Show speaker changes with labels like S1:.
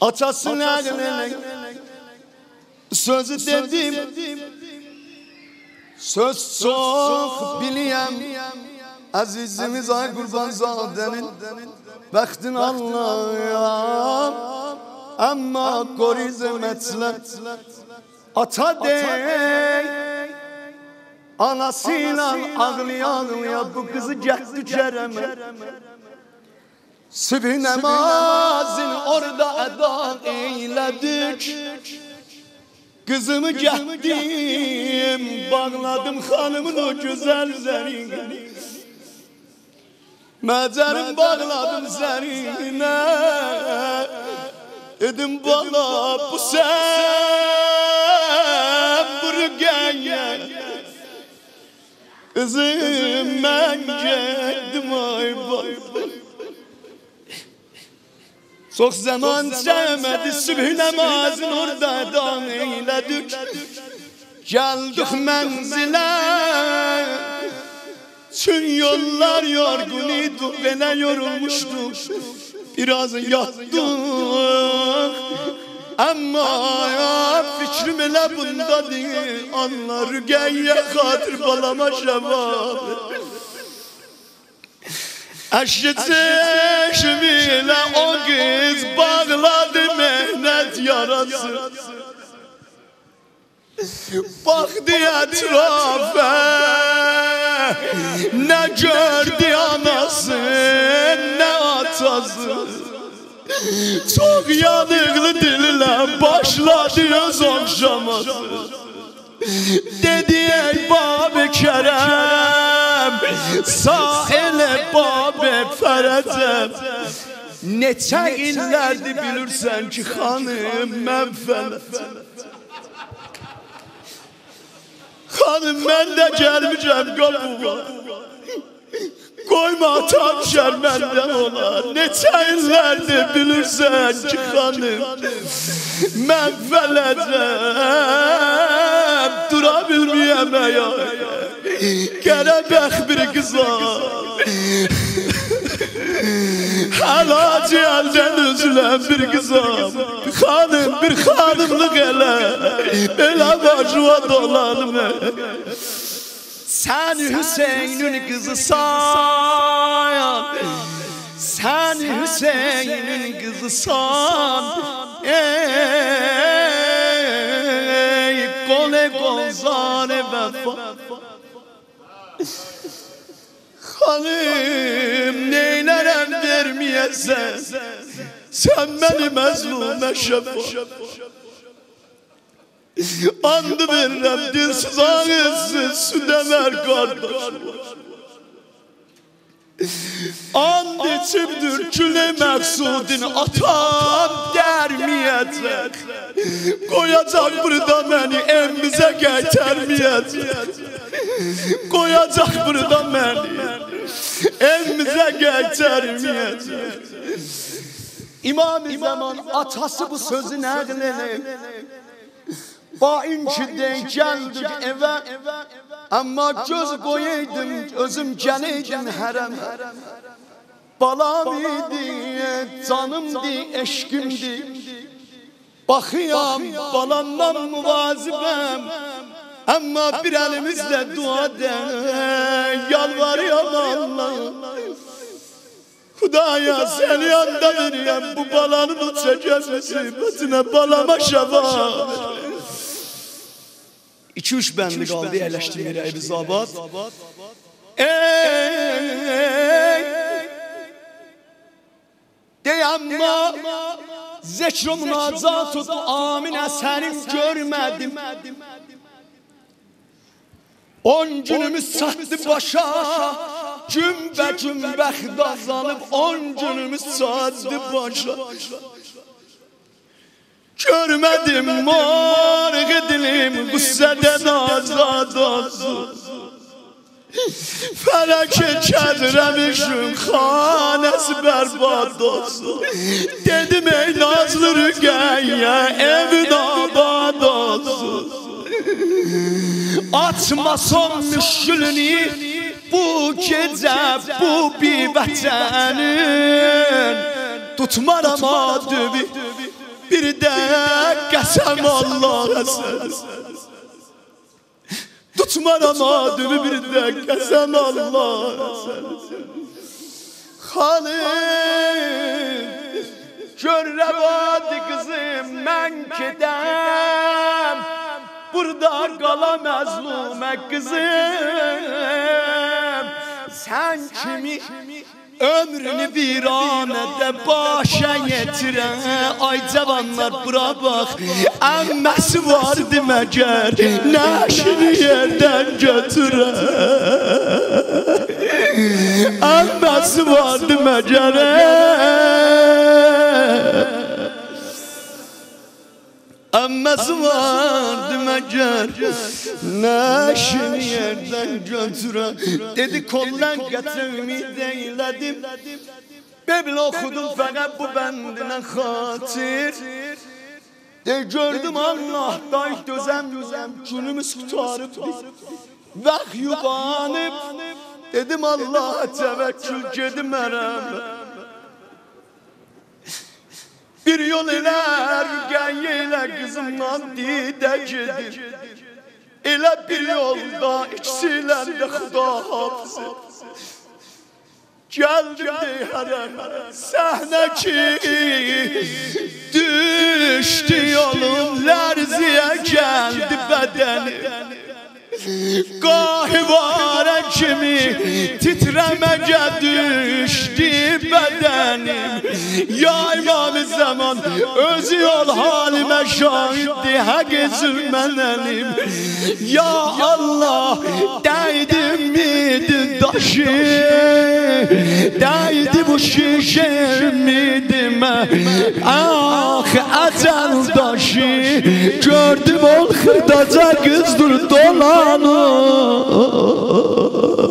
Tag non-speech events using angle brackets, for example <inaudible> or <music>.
S1: Atasın ağlene Sözü dedim. Söz çok biliyem. Azizimiz ay kurban zadenin Bəxtin Allah'ım. Ama koriz metlet Ata dey. Anasıyla ağlayan ya bu kızı getdi cərəmə Sübh namazın orada eda eyledik. Kızımı getdim Bağladım hanımın o güzel zerini Məcərim bağladım zərinə Dedim bana bu sen buraya Kızım ben geldim ay bay bay Çok zaman sevmedi sübh namazın orada da eyledik. Geldik menzile. Tüm yollar yorgun idi ve ne yorulmuştu. Biraz yattık. Ama ya fikrim elə bunda değil Anlar geyye hatır balama cevap Eşki çeşmiyle o kız bağladı mehnet yarası. Baktı etrafa Ne gördü anası ne atası. Çok yanıklı dille başladı öz okşaması Dedi ey Bab-ı Kerem fərəcəm Sail babək fərəcəm Neçə illərdir bilirsən ki, xanım, mən fələcəm Xanım, mən də gəlmişəm qabuğa Qoyma atan şərməndən ola Neçə illərdir bilirsən ki, xanım Mən fələcəm Dura bilməyəm əyək Qərəbəx bir qıza Halac elden üzülen bir kızım Hanım bir hanımlık ele Elə başıma dolanım Sen Hüseyin'in kızısan Sen Hüseyin'in kızısan Ey kole gonzane vefa Hanım neylerem vermeyesen Sen beni mezlume şefa Andı veririm dilsiz ağızsız südemer kardeş. And içimdir küle məqsudin atam dərməyəcək Qoyacaq burada məni evimizə qaytarmayacaq. Qoyacaq burada məni evimizə qaytarmayacaq İmam-ı Zaman atası bu sözü nəql edib Bain ki denk geldik eve. Ama göz koyaydım özüm geleydim herem Balam idi, canımdı, eşkimdi Bakıyam balamdan muvazibem Ama bir elimizle dua de Yalvarıyorum Allah. Hudaya sen yanda vereyim Bu balanın uçacak musibetine Balama şefaat İki üç bəndi qaldı yerləşdirməyə Əbizabad. Ey Deyəmma Zikr-ı münacat o duamine sənin görmədim On günümüz çatdı başa Gümbə gümbə xidazlanıb On günümüz çatdı başa. Görmedim marğı dilim Qüssədən azad olsun Fələkə kədrəmişim Xanəsi bərbad olsun Dedim ey nazlı rüqəyyə Evin abad olsun Atma son müşkülünü Bu gecə bu bir vətənin Tutmaram adüvi Qəsəm Allah'a sən Tutmaram adını bir də Qəsəm Allah'a sən Xanım Gör rəvadı qızım mən gedəm Burada qala məzlumə qızım Sən kimi ömrünü viranədə başa yetirə Ay cavanlar bura bax Əmməsi vardı məgər Nəşini yerdən götürə Əmməsi vardı məgər Əmməsi vardı məgər Nəşini yerdən götürə Dedi kollan gətir ümid eylədim Bebil okudum fəqət bu bəndinə xatir De gördüm Allah day dözəm dözəm Günümüz qutarıb Vəx yubanıb Dedim Allah'a təvəkkül gedim ərəm Bir yol eler qızımla didə gedir Elə bir yolda ikisiylən də xuda hafızı Gəldim deyərə səhnə ki Düşdü yolum lərziyə gəldi bədəni. Qahir kimi titrəməcə düşdü bədənim Ya imam zaman özü yol halimə şahiddi Həq zülmən əlim Ya Allah dəydim miydi daşı Dəydi bu şişe ümidimə Ah əcəl daşı Gördüm ol xırdaca qızdır dolanır Oh. <laughs>